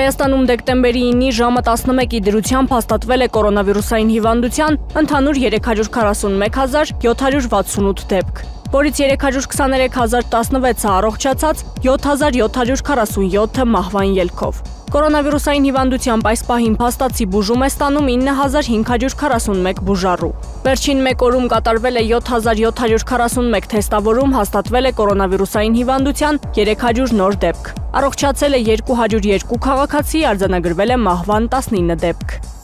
Հայաստանում դեկտեմբերի 9-ի ժամը 11-ի դրությամբ հաստատվել է կորոնավիրուսային հիվանդության ընդհանուր 341768 դեպք, որից 323016-ը առողջացած, 7747-ը մահվան ելքով։ Կորոնավիրուսային հիվանդությամբ այս պահին փաստացի բուժում է ստանում 9541 բուժառու։ Վերջին 1 օրում կատարվել է 7741 թեստավորում, հաստատվել է կորոնավիրուսային հիվանդության 300 նոր դեպք։ Առողջացել է 202 քաղաքացի, արձանագրվել է մահվան 19 դեպք։